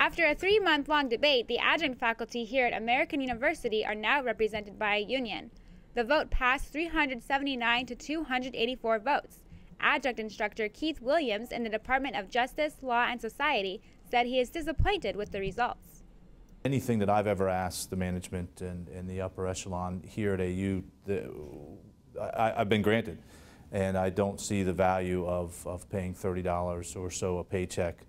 After a three month long debate, the adjunct faculty here at American University are now represented by a union. The vote passed 379 to 284 votes. Adjunct instructor Keith Williams in the Department of Justice, Law, and Society said he is disappointed with the results. Anything that I've ever asked the management and, and the upper echelon here at AU, the, I, have been granted. And I don't see the value of, of paying $30 or so a paycheck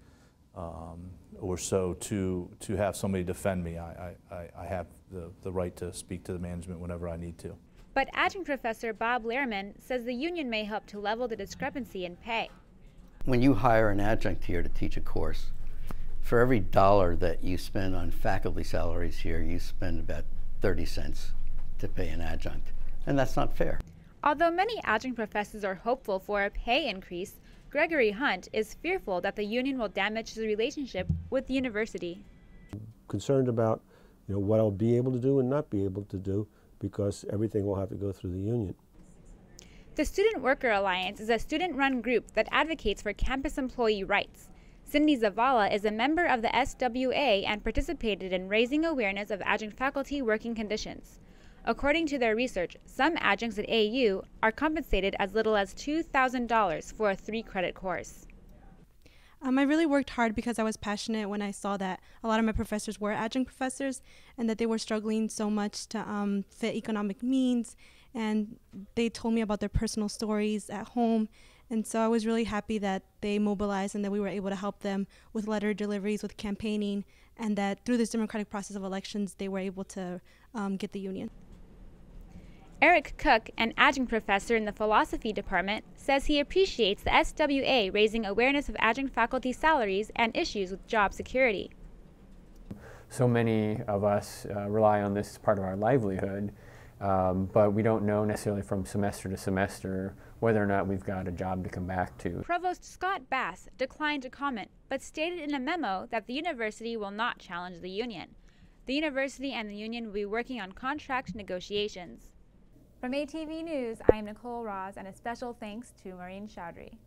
um, or so to, to have somebody defend me. I, I, I have the, the right to speak to the management whenever I need to. But adjunct professor Bob Lehrman says the union may help to level the discrepancy in pay. When you hire an adjunct here to teach a course, for every dollar that you spend on faculty salaries here, you spend about 30 cents to pay an adjunct. And that's not fair. Although many adjunct professors are hopeful for a pay increase, Gregory Hunt is fearful that the union will damage his relationship with the university. Concerned about you know, what I'll be able to do and not be able to do because everything will have to go through the union. The Student Worker Alliance is a student run group that advocates for campus employee rights. Cindy Zavala is a member of the SWA and participated in raising awareness of adjunct faculty working conditions. According to their research, some adjuncts at AU are compensated as little as $2,000 for a three credit course. Um, I really worked hard because I was passionate when I saw that a lot of my professors were adjunct professors and that they were struggling so much to um, fit economic means. And they told me about their personal stories at home. And so I was really happy that they mobilized and that we were able to help them with letter deliveries, with campaigning, and that through this democratic process of elections, they were able to um, get the union. Eric Cook, an adjunct professor in the philosophy department, says he appreciates the SWA raising awareness of adjunct faculty salaries and issues with job security. So many of us uh, rely on this as part of our livelihood, um, but we don't know necessarily from semester to semester whether or not we've got a job to come back to. Provost Scott Bass declined to comment, but stated in a memo that the university will not challenge the union. The university and the union will be working on contract negotiations. From ATV News, I am Nicole Raz, and a special thanks to Maureen Chowdhury.